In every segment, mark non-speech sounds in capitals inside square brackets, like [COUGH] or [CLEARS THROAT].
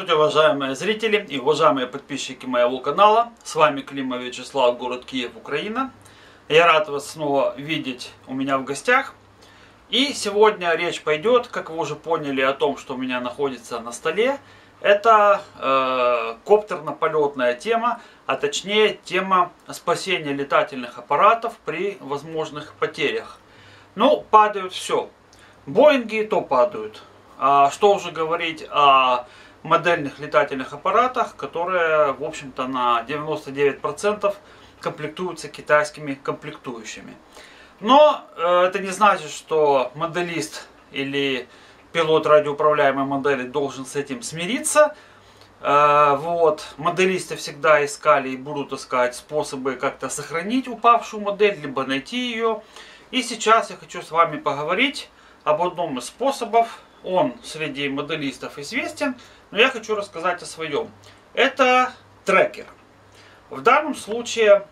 Здравствуйте, уважаемые зрители и уважаемые подписчики моего канала. С вами Клима Вячеслав, город Киев, Украина. Я рад вас снова видеть у меня в гостях. И сегодня речь пойдет, как вы уже поняли, о том, что у меня находится на столе. Это э, коптерно-полетная тема, а точнее тема спасения летательных аппаратов при возможных потерях. Ну, падают все. Боинги то падают. А что уже говорить о модельных летательных аппаратах, которые, в общем-то, на 99% комплектуются китайскими комплектующими. Но э, это не значит, что моделист или пилот радиоуправляемой модели должен с этим смириться. Э, вот. Моделисты всегда искали и будут искать способы как-то сохранить упавшую модель, либо найти ее. И сейчас я хочу с вами поговорить об одном из способов. Он среди моделистов известен, но я хочу рассказать о своем. Это трекер. В данном случае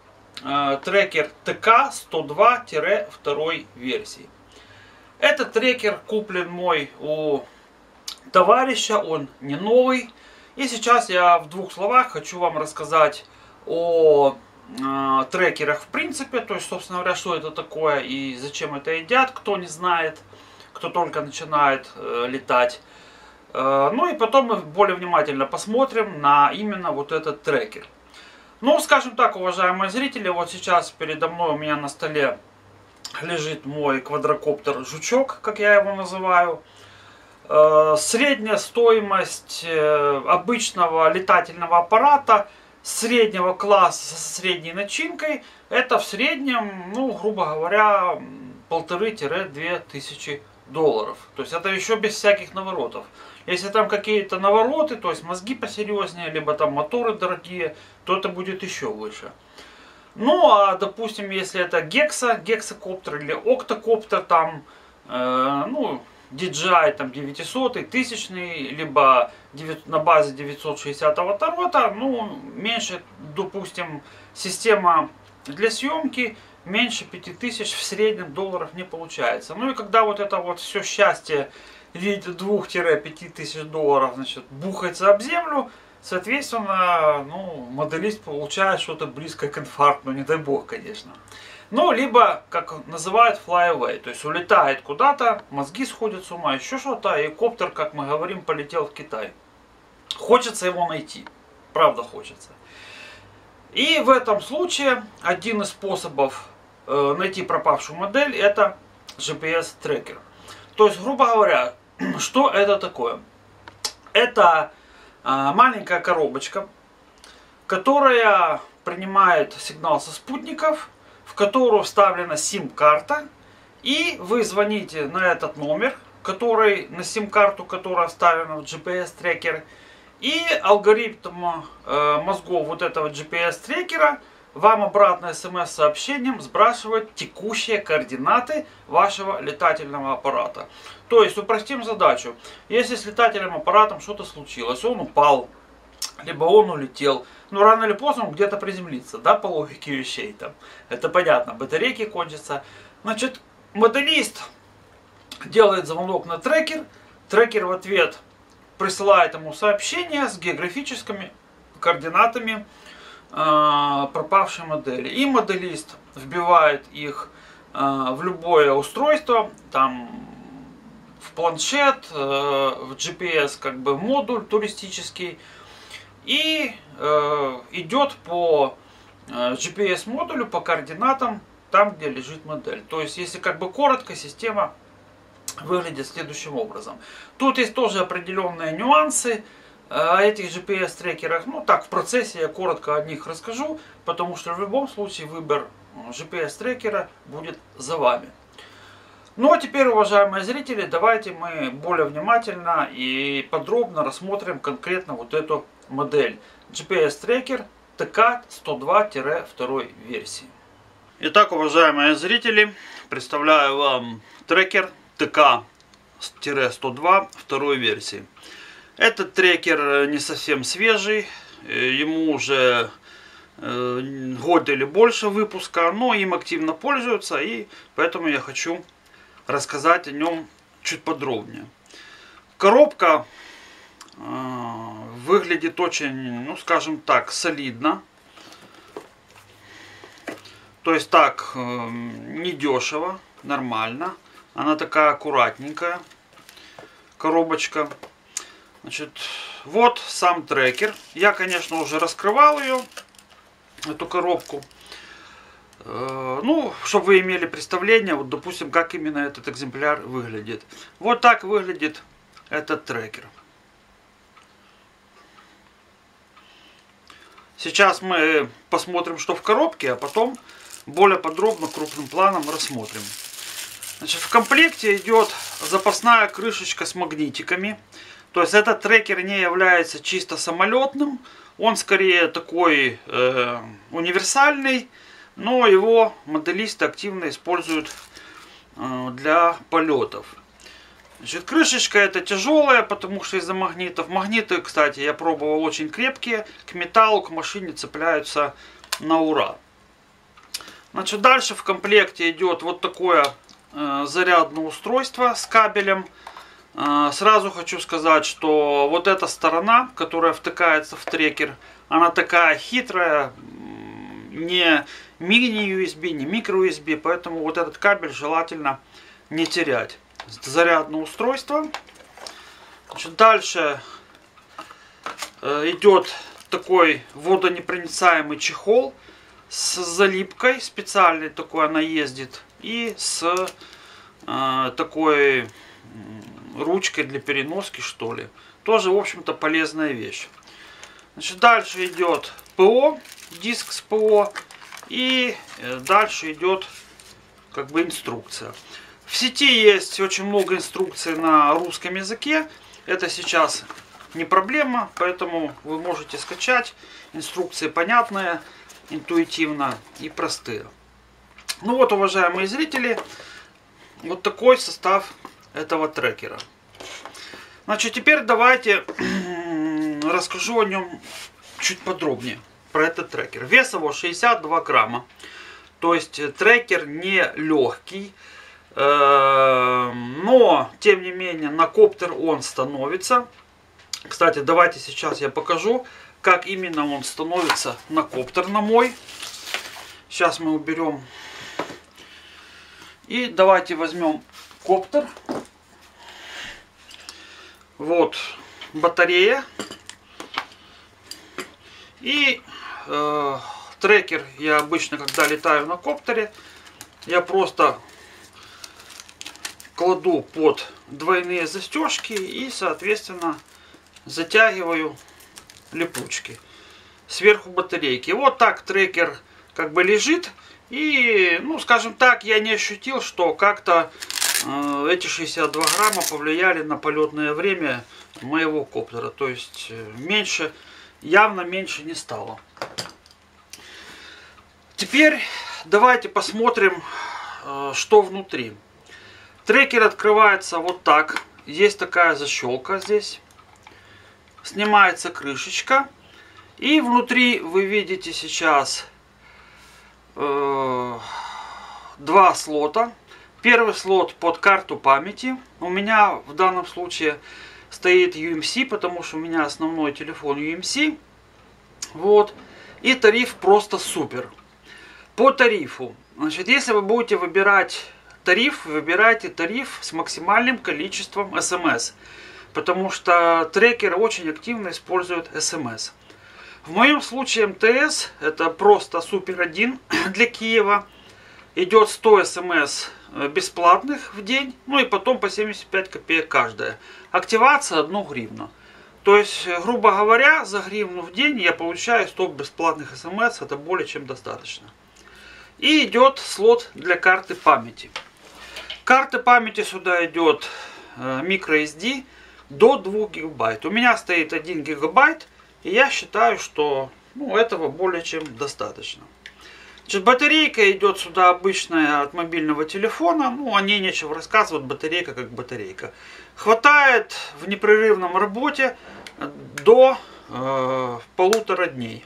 э, трекер ТК-102-2 версии. Этот трекер куплен мой у товарища, он не новый. И сейчас я в двух словах хочу вам рассказать о э, трекерах в принципе, то есть, собственно говоря, что это такое и зачем это едят, кто не знает, кто только начинает э, летать. Э, ну и потом мы более внимательно посмотрим на именно вот этот трекер. Ну, скажем так, уважаемые зрители, вот сейчас передо мной у меня на столе лежит мой квадрокоптер «Жучок», как я его называю. Э, средняя стоимость обычного летательного аппарата среднего класса со средней начинкой, это в среднем, ну, грубо говоря, полторы-две тысячи долларов. То есть это еще без всяких наворотов. Если там какие-то навороты, то есть мозги посерьезнее, либо там моторы дорогие, то это будет еще выше. Ну, а допустим, если это гекса, гексакоптер или октокоптер, там, э, ну, DJI там 900, 1000, либо 9, на базе 960 торота, ну, меньше, допустим, система для съемки меньше 5000 в среднем долларов не получается. Ну и когда вот это вот все счастье в виде 2-5 тысяч долларов значит, бухается об землю, соответственно, ну, моделист получает что-то близкое к инфаркту, не дай бог, конечно. Ну, либо, как называют, fly away, то есть улетает куда-то, мозги сходят с ума, еще что-то, и коптер, как мы говорим, полетел в Китай. Хочется его найти, правда хочется. И в этом случае один из способов найти пропавшую модель это GPS-трекер. То есть, грубо говоря, [CLEARS THROAT] что это такое? Это э, маленькая коробочка, которая принимает сигнал со спутников, в которую вставлена сим-карта, и вы звоните на этот номер, который на сим-карту, которая вставлена в GPS-трекер, и алгоритм э, мозгов вот этого GPS-трекера вам обратно смс-сообщением сбрасывает текущие координаты вашего летательного аппарата. То есть упростим задачу. Если с летательным аппаратом что-то случилось, он упал, либо он улетел, ну рано или поздно он где-то приземлится, да, по логике вещей там. Это понятно, батарейки кончатся. Значит, моделист делает звонок на трекер, трекер в ответ присылает ему сообщение с географическими координатами э, пропавшей модели. И моделист вбивает их э, в любое устройство, там в планшет, э, в GPS как бы модуль туристический и э, идет по э, GPS модулю по координатам там, где лежит модель. То есть, если как бы коротко, система выглядит следующим образом. Тут есть тоже определенные нюансы о этих GPS-трекерах. Ну так, в процессе я коротко о них расскажу, потому что в любом случае выбор GPS-трекера будет за вами. Ну а теперь, уважаемые зрители, давайте мы более внимательно и подробно рассмотрим конкретно вот эту модель. GPS-трекер ТК-102-2 версии. Итак, уважаемые зрители, представляю вам трекер ТК-102 второй версии. Этот трекер не совсем свежий, ему уже э, год или больше выпуска, но им активно пользуются, и поэтому я хочу рассказать о нем чуть подробнее. Коробка э, выглядит очень, ну скажем так, солидно. То есть так, недешево, нормально. Она такая аккуратненькая коробочка. Значит, вот сам трекер. Я, конечно, уже раскрывал ее, эту коробку. Э, ну, чтобы вы имели представление, вот, допустим, как именно этот экземпляр выглядит. Вот так выглядит этот трекер. Сейчас мы посмотрим, что в коробке, а потом более подробно крупным планом рассмотрим. Значит, в комплекте идет запасная крышечка с магнитиками. То есть этот трекер не является чисто самолетным. Он скорее такой э, универсальный, но его моделисты активно используют э, для полетов. Значит, крышечка это тяжелая, потому что из-за магнитов. Магниты, кстати, я пробовал очень крепкие. К металлу, к машине цепляются на ура. Значит, дальше в комплекте идет вот такое э, зарядное устройство с кабелем. Э, сразу хочу сказать, что вот эта сторона, которая втыкается в трекер, она такая хитрая, не мини-USB, не микро-USB, поэтому вот этот кабель желательно не терять зарядное устройство. Значит, дальше э, идет такой водонепроницаемый чехол с залипкой специальной такой она ездит и с э, такой ручкой для переноски что ли тоже в общем-то полезная вещь значит дальше идет ПО диск с ПО и э, дальше идет как бы инструкция в сети есть очень много инструкций на русском языке. Это сейчас не проблема, поэтому вы можете скачать. Инструкции понятные, интуитивно и простые. Ну вот, уважаемые зрители, вот такой состав этого трекера. Значит, теперь давайте расскажу о нем чуть подробнее, про этот трекер. Вес его 62 грамма. То есть трекер не легкий. Эм, но, тем не менее, на коптер он становится. Кстати, давайте сейчас я покажу, как именно он становится на коптер на мой. Сейчас мы уберем. И давайте возьмем коптер. Вот батарея. И э, трекер я обычно, когда летаю на коптере, я просто кладу под двойные застежки и, соответственно, затягиваю липучки сверху батарейки. Вот так трекер как бы лежит. И, ну, скажем так, я не ощутил, что как-то эти 62 грамма повлияли на полетное время моего коптера. То есть э, меньше, явно меньше не стало. Теперь давайте посмотрим, э, что внутри. Трекер открывается вот так. Есть такая защелка здесь. Снимается крышечка. И внутри вы видите сейчас э, два слота. Первый слот под карту памяти. У меня в данном случае стоит UMC, потому что у меня основной телефон UMC. Вот. И тариф просто супер. По тарифу. Значит, если вы будете выбирать тариф, выбирайте тариф с максимальным количеством смс. Потому что трекеры очень активно используют смс. В моем случае МТС это просто супер 1 [COUGHS] для Киева. Идет 100 смс бесплатных в день, ну и потом по 75 копеек каждая. Активация 1 гривну. То есть, грубо говоря, за гривну в день я получаю 100 бесплатных смс, это более чем достаточно. И идет слот для карты памяти. Карта памяти сюда идет э, microSD до 2 гигабайт. У меня стоит 1 гигабайт, и я считаю, что ну, этого более чем достаточно. Значит, батарейка идет сюда обычная от мобильного телефона. Ну, о ней нечего рассказывать, батарейка как батарейка. Хватает в непрерывном работе до э, полутора дней.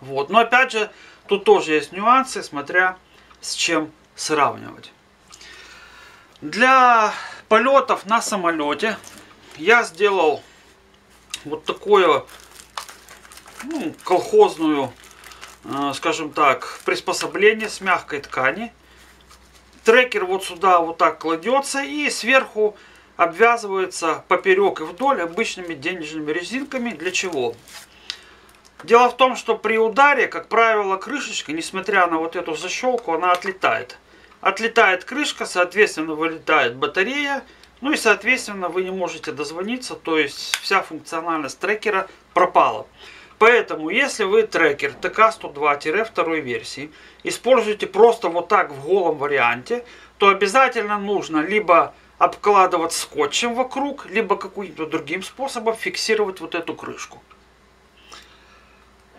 Вот. Но опять же, тут тоже есть нюансы, смотря с чем сравнивать. Для полетов на самолете я сделал вот такое ну, колхозную, скажем так, приспособление с мягкой ткани. Трекер вот сюда вот так кладется и сверху обвязывается поперек и вдоль обычными денежными резинками. Для чего? Дело в том, что при ударе, как правило, крышечка, несмотря на вот эту защелку, она отлетает. Отлетает крышка, соответственно, вылетает батарея, ну и, соответственно, вы не можете дозвониться, то есть вся функциональность трекера пропала. Поэтому, если вы трекер ТК-102-2 версии используете просто вот так в голом варианте, то обязательно нужно либо обкладывать скотчем вокруг, либо каким-то другим способом фиксировать вот эту крышку.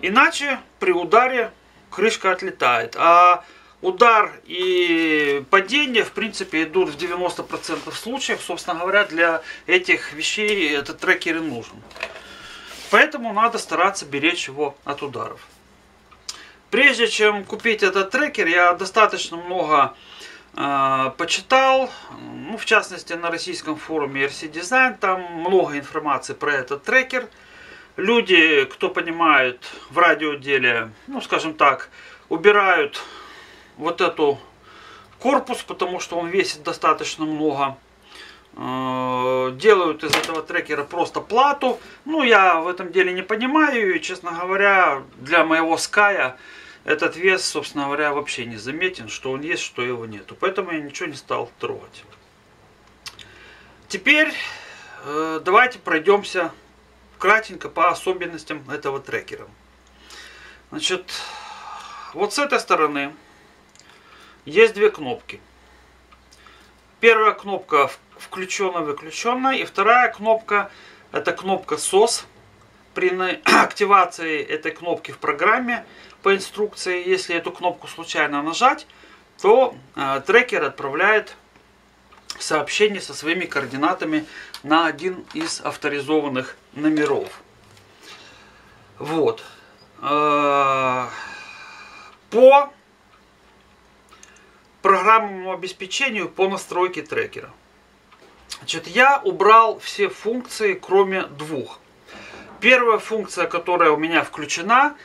Иначе при ударе крышка отлетает. А удар и падение, в принципе, идут в 90% случаев. Собственно говоря, для этих вещей этот трекер и нужен. Поэтому надо стараться беречь его от ударов. Прежде чем купить этот трекер, я достаточно много э, почитал, ну, в частности на российском форуме RC Design, там много информации про этот трекер. Люди, кто понимает в радиоделе, ну скажем так, убирают вот эту корпус, потому что он весит достаточно много. Э, делают из этого трекера просто плату. Ну, я в этом деле не понимаю. И, честно говоря, для моего ская этот вес, собственно говоря, вообще не заметен, что он есть, что его нету. Поэтому я ничего не стал трогать. Теперь э, давайте пройдемся кратенько по особенностям этого трекера. Значит, вот с этой стороны есть две кнопки. Первая кнопка включенная-выключенная. И вторая кнопка, это кнопка SOS. При [CLEARS THROAT] активации этой кнопки в программе по инструкции, если эту кнопку случайно нажать, то э, трекер отправляет сообщение со своими координатами на один из авторизованных номеров. Вот. Э, по программному обеспечению по настройке трекера. Значит, я убрал все функции, кроме двух. Первая функция, которая у меня включена,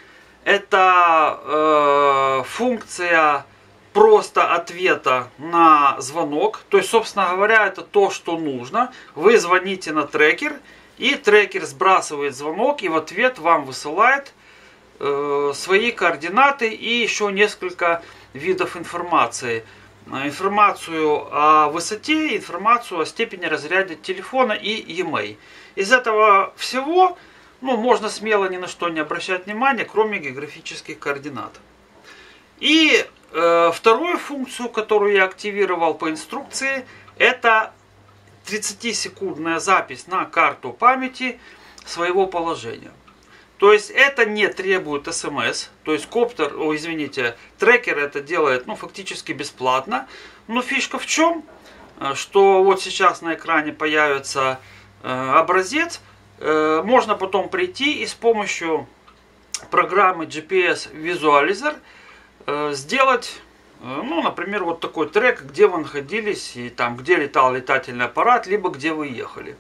это э, функция просто ответа на звонок. То есть, собственно говоря, это то, что нужно. Вы звоните на трекер, и трекер сбрасывает звонок, и в ответ вам высылает э, свои координаты и еще несколько видов информации. Э, информацию о высоте, информацию о степени разряда телефона и e-mail. Из этого всего ну, можно смело ни на что не обращать внимания, кроме географических координат. И э, вторую функцию, которую я активировал по инструкции, это 30-секундная запись на карту памяти своего положения. То есть это не требует смс. То есть коптер, о, извините, трекер это делает ну, фактически бесплатно. Но фишка в чем? Э, что вот сейчас на экране появится э, образец. Э, можно потом прийти и с помощью программы GPS Visualizer э, сделать э, ну, например, вот такой трек, где вы находились, и там, где летал летательный аппарат, либо где вы ехали.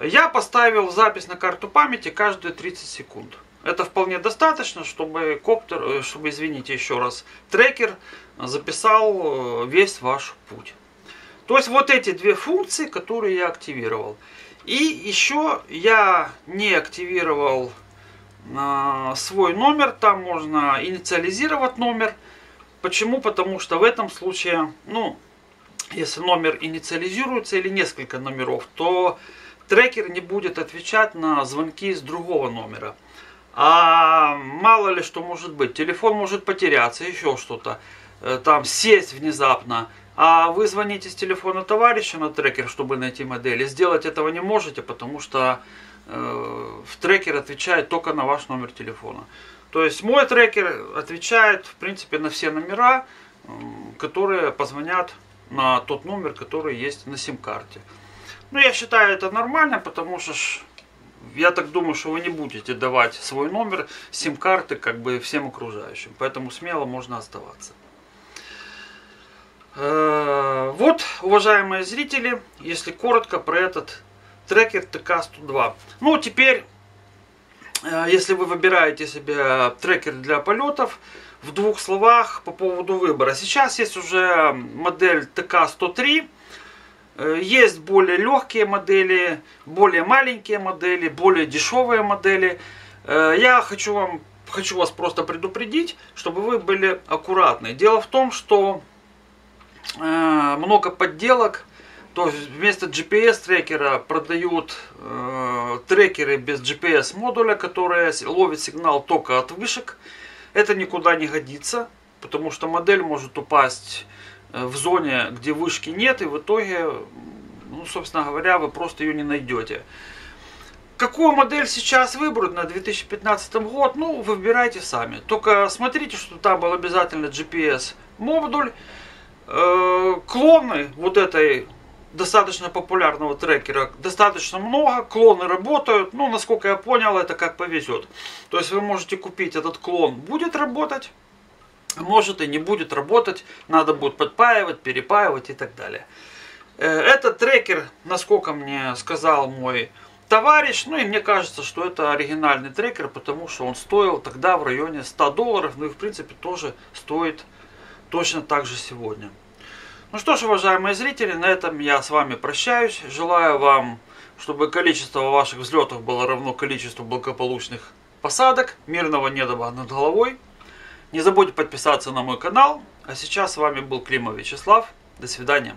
Я поставил запись на карту памяти каждые 30 секунд. Это вполне достаточно, чтобы коптер, э, чтобы, извините еще раз, трекер записал э, весь ваш путь. То есть вот эти две функции, которые я активировал. И еще я не активировал э, свой номер, там можно инициализировать номер. Почему? Потому что в этом случае, ну, если номер инициализируется или несколько номеров, то трекер не будет отвечать на звонки с другого номера. А мало ли что может быть, телефон может потеряться, еще что-то, э, там сесть внезапно. А вы звоните с телефона товарища на трекер, чтобы найти модели. Сделать этого не можете, потому что э, в трекер отвечает только на ваш номер телефона. То есть мой трекер отвечает, в принципе, на все номера, которые позвонят на тот номер, который есть на сим-карте. Ну, я считаю это нормально, потому что я так думаю, что вы не будете давать свой номер сим-карты как бы всем окружающим. Поэтому смело можно оставаться. Э, вот, уважаемые зрители, если коротко про этот трекер ТК-102. Ну, теперь, э, если вы выбираете себе трекер для полетов, в двух словах по поводу выбора. Сейчас есть уже модель ТК-103, э, есть более легкие модели, более маленькие модели, более дешевые модели. Э, я хочу вам хочу вас просто предупредить, чтобы вы были аккуратны. Дело в том, что много подделок то есть вместо GPS трекера продают э, трекеры без GPS модуля, которые ловят сигнал только от вышек. Это никуда не годится, потому что модель может упасть э, в зоне, где вышки нет, и в итоге, ну, собственно говоря, вы просто ее не найдете. Какую модель сейчас выбрать на 2015 год, ну, выбирайте сами. Только смотрите, что там был обязательно GPS модуль. Э, клоны вот этой достаточно популярного трекера достаточно много, клоны работают, ну, насколько я понял, это как повезет. То есть вы можете купить этот клон, будет работать, может и не будет работать, надо будет подпаивать, перепаивать и так далее. Э, этот трекер, насколько мне сказал мой товарищ, ну и мне кажется, что это оригинальный трекер, потому что он стоил тогда в районе 100 долларов, ну и в принципе тоже стоит точно так же сегодня. Ну что ж, уважаемые зрители, на этом я с вами прощаюсь. Желаю вам, чтобы количество ваших взлетов было равно количеству благополучных посадок, мирного неба над головой. Не забудьте подписаться на мой канал. А сейчас с вами был Климов Вячеслав. До свидания.